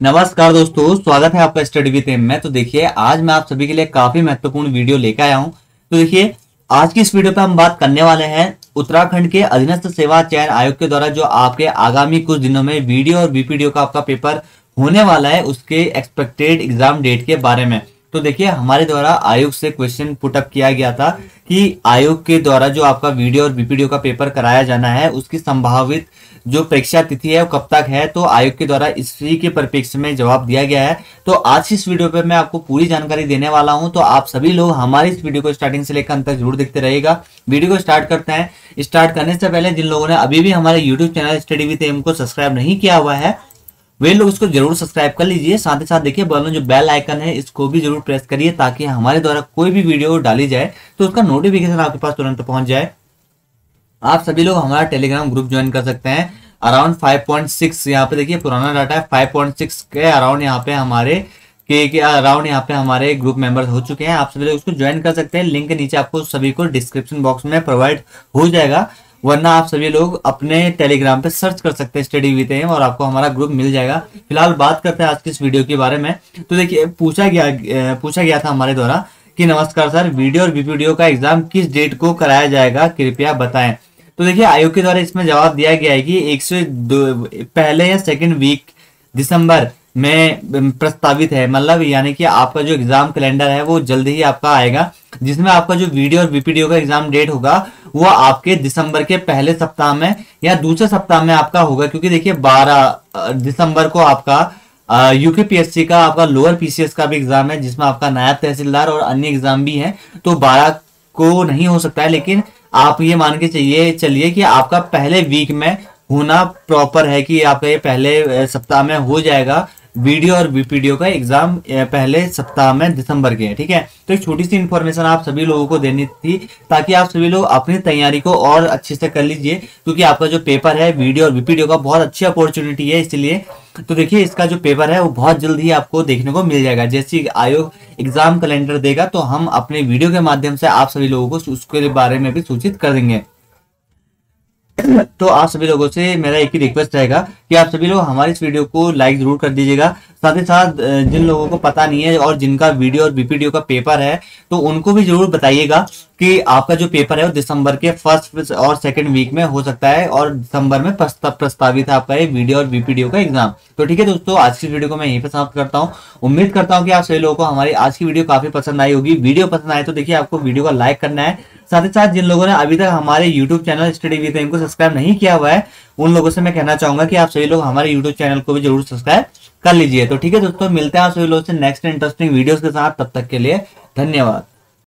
नमस्कार दोस्तों, स्वागत है आपका स्टडी विद मैं। तो देखिए, आज मैं आप सभी के लिए काफ़ी महत्वपूर्ण वीडियो लेकर आया हूँ। तो देखिए, आज की इस वीडियो पे हम बात करने वाले हैं उत्तराखंड के अधीनस्थ सेवा चयन आयोग के द्वारा, जो आपके आगामी कुछ दिनों में वीडियो और बीपीडीओ का आपका पेपर होने वाला है उसके एक्सपेक्टेड एग्ज़ाम डेट के बारे में। तो देखिए, हमारे द्वारा आयोग से क्वेश्चन पुटअप किया गया था कि आयोग के द्वारा जो आपका वीडियो और बीपीडीओ का पेपर कराया जाना है, उसकी संभावित जो परीक्षा तिथि है वो कब तक है तो आयोग के द्वारा इसी के परिप्रेक्ष्य में जवाब दिया गया है। तो आज इस वीडियो पे मैं आपको पूरी जानकारी देने वाला हूँ तो आप सभी लोग हमारी इस वीडियो को स्टार्टिंग से लेकर अंत तक ज़रूर देखते रहेगा वीडियो को स्टार्ट करते हैं। स्टार्ट करने से पहले जिन लोगों ने अभी भी हमारे YouTube channel study with M को सब्सक्राइब नहीं किया हुआ है, वे लोग इसको ज़रूर सब्सक्राइब कर लीजिए। साथ ही साथ देखिए, बगल में जो बेल आइकन है, इसको भी ज़रूर प्रेस करिए ताकि हमारे द्वारा कोई भी वीडियो डाली जाए तो उसका नोटिफिकेशन आपके पास तुरंत पहुँच जाए। आप सभी लोग हमारा टेलीग्राम ग्रुप ज्वाइन कर सकते हैं। अराउंड 5.6 पॉइंट यहाँ पे देखिए पुराना डाटा है 5.6 के अराउंड यहाँ पे हमारे के के अराउंड यहाँ पे हमारे ग्रुप मेंबर्स हो चुके हैं। आप सभी लोग उसको ज्वाइन कर सकते हैं। लिंक नीचे आपको सभी को डिस्क्रिप्शन बॉक्स में प्रोवाइड हो जाएगा। वरना आप सभी लोग अपने टेलीग्राम पे सर्च कर सकते हैं स्टडी विद एम और आपको हमारा ग्रुप मिल जाएगा। फ़िलहाल बात करते हैं आज की इस वीडियो के बारे में। तो देखिए, पूछा गया पूछा गया था हमारे द्वारा कि नमस्कार सर वीडियो और वीपीडीओ का एग्ज़ाम किस डेट को कराया जाएगा? कृपया बताएँ। तो देखिए, आयोग के द्वारा इसमें जवाब दिया गया है कि एक से पहले या सेकेंड वीक दिसंबर में प्रस्तावित है। मतलब यानी कि आपका जो एग्ज़ाम कैलेंडर है, वो जल्दी ही आपका आएगा। जिसमें आपका जो वीडियो और वीपीडीओ का एग्ज़ाम डेट होगा, वो आपके दिसंबर के पहले सप्ताह में या दूसरे सप्ताह में आपका होगा। क्योंकि देखिए 12 दिसंबर को आपका यूके यूकेपीएससी का, आपका लोअर पीसीएस का भी एग्ज़ाम है, जिसमें आपका नायब तहसीलदार और अन्य एग्ज़ाम भी है। तो 12 को नहीं हो सकता है, लेकिन आप ये मान के चाहिए चलिए कि आपका पहले वीक में होना प्रॉपर है कि आपका ये पहले सप्ताह में हो जाएगा। वीडियो और वीपीडीओ का एग्ज़ाम पहले सप्ताह में दिसंबर के ठीक है? तो एक छोटी सी इन्फॉर्मेशन आप सभी लोगों को देनी थी, ताकि आप सभी लोग अपनी तैयारी को और अच्छे से कर लीजिए, क्योंकि आपका जो पेपर है, वीडियो और वीपीडीओ का बहुत अच्छी अपॉर्चुनिटी है इसलिए। तो देखिए, इसका जो पेपर है, वो बहुत जल्द ही आपको देखने को मिल जाएगा। जैसे आयोग एग्ज़ाम कैलेंडर देगा तो हम अपने वीडियो के माध्यम से आप सभी लोगों को उसके बारे में भी सूचित कर देंगे। तो आप सभी लोगों से मेरा एक ही रिक्वेस्ट रहेगा कि आप सभी लोग हमारे इस वीडियो को लाइक ज़रूर कर दीजिएगा। साथ ही साथ जिन लोगों को पता नहीं है और जिनका वीडियो और बीपीडीओ का पेपर है तो उनको भी ज़रूर बताइएगा कि आपका जो पेपर है वो दिसंबर के फ़र्स्ट और सेकंड वीक में हो सकता है और दिसंबर में प्रस्तावित है आपका ये वीडियो और बीपीडीओ का एग्ज़ाम तो ठीक है दोस्तों, आज की वीडियो को मैं यहीं पर समाप्त करता हूँ। उम्मीद करता हूँ कि आप सभी लोगों को हमारी आज की वीडियो काफ़ी पसंद आई होगी। वीडियो पसंद आए तो देखिए, आपको वीडियो को लाइक करना है। साथ ही साथ, जिन लोगों ने अभी तक हमारे यूट्यूब चैनल स्टडी विद इनको सब्सक्राइब नहीं किया हुआ है, उन लोगों से मैं कहना चाहूँगा कि आप सभी लोग हमारे यूट्यूब चैनल को भी ज़रूर सब्सक्राइब कर लीजिए। तो ठीक है दोस्तों, मिलते हैं आप सभी लोगों से नेक्स्ट इंटरेस्टिंग वीडियोस के साथ। तब तक के लिए धन्यवाद।